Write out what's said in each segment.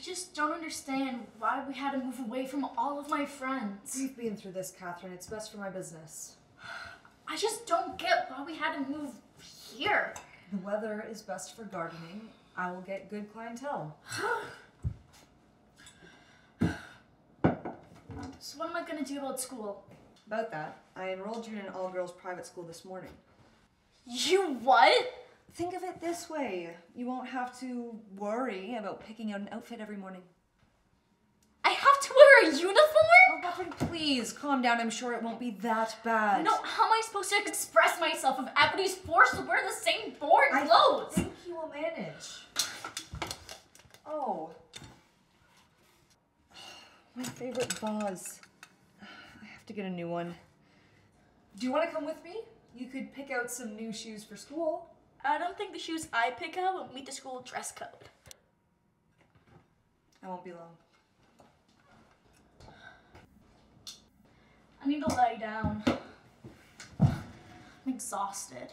I just don't understand why we had to move away from all of my friends. We've been through this, Kathrine. It's best for my business. I just don't get why we had to move here. The weather is best for gardening. I will get good clientele. So what am I gonna do about school? About that, I enrolled you in an all girls private school this morning. You what? Think of it this way you won't have to worry about picking out an outfit every morning. I have to wear a uniform? Oh, Kathrine, please calm down. I'm sure it won't be that bad. No, how am I supposed to express myself if everybody's forced to wear the same boring I clothes? I think you will manage. Oh. My favorite vase. I have to get a new one. Do you want to come with me? You could pick out some new shoes for school. I don't think the shoes I pick out will meet the school dress code. I won't be long. I need to lie down. I'm exhausted.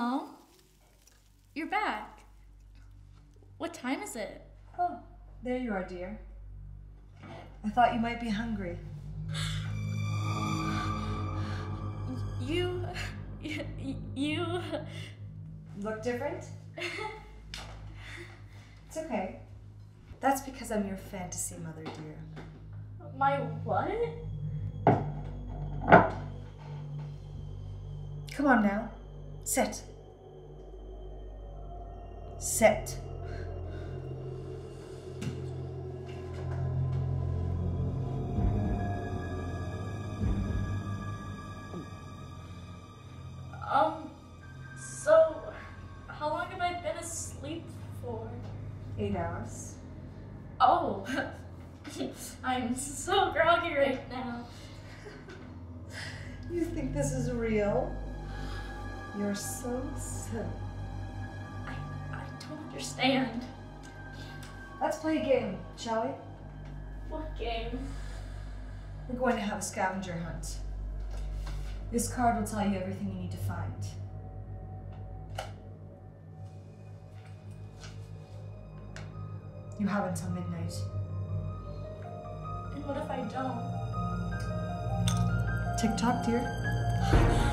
Mom? You're back. What time is it? Oh, there you are, dear. I thought you might be hungry. You. You. Look different? It's okay. That's because I'm your fantasy mother, dear. My what? Come on now. Sit. Sit. Um, so, how long have I been asleep for? Eight hours. Oh, I'm so groggy right now. You think this is real? You're so silly. Don't understand. Let's play a game, shall we? What game? We're going to have a scavenger hunt. This card will tell you everything you need to find. You have until midnight. And what if I don't? Tick tock, dear.